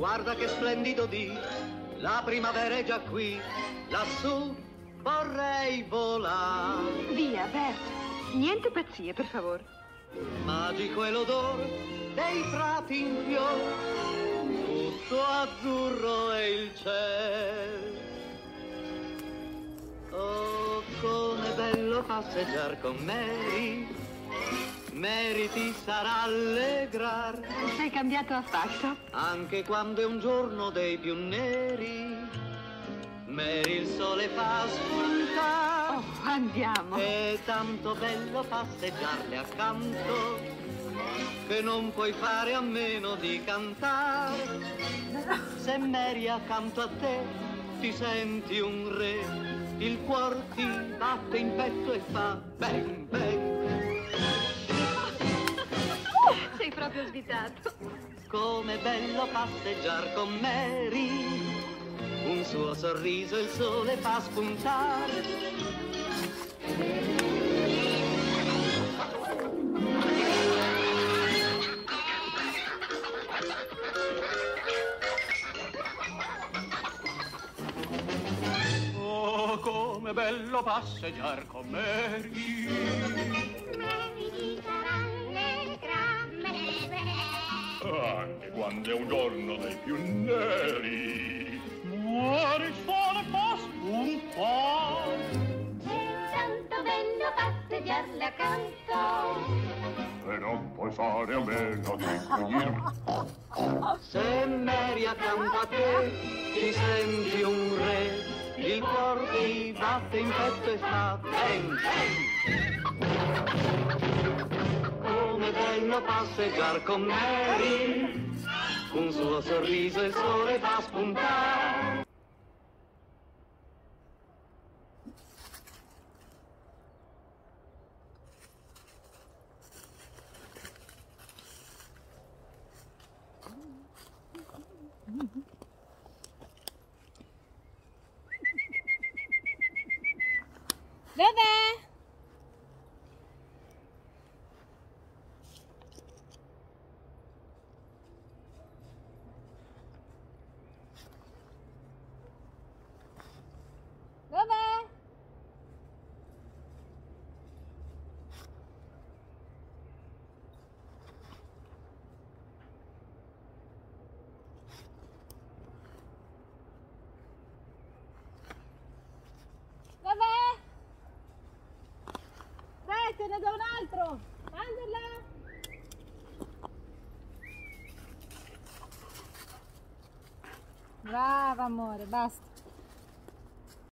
Guarda che splendido dì, la primavera è già qui, lassù vorrei volare. Via, Bert. Niente pazzie, per favore. Magico è l'odore dei prati in fior, tutto azzurro è il cielo. Oh, come bello passeggiar con Mary, Mary ti sarà allegrar, Non sei cambiato affatto. anche quando è un giorno dei più neri. Mary il sole fa spuntare. Oh, andiamo. È tanto bello passeggiarle accanto che non puoi fare a meno di cantare. Se Mary accanto a te ti senti un re, il cuor ti batte in petto e fa bang bang. Proprio svitato. Come bello passeggiar con Mary, un suo sorriso il sole fa spuntare. Oh, come bello passeggiar con Mary. Anche quando è un giorno dei più neri. Muore il sole fa spuntare. tanto bello passeggiarle accanto. E non puoi fare a meno di venir. Se Mary accanto a te ti senti un re, il cuor ti batte in petto e fa bang bang. Come bello passeggiar con Mary, un suo sorriso il sole fa spuntare. Dov'è? Dai, te ne do un altro! Mandala! Brava amore, basta.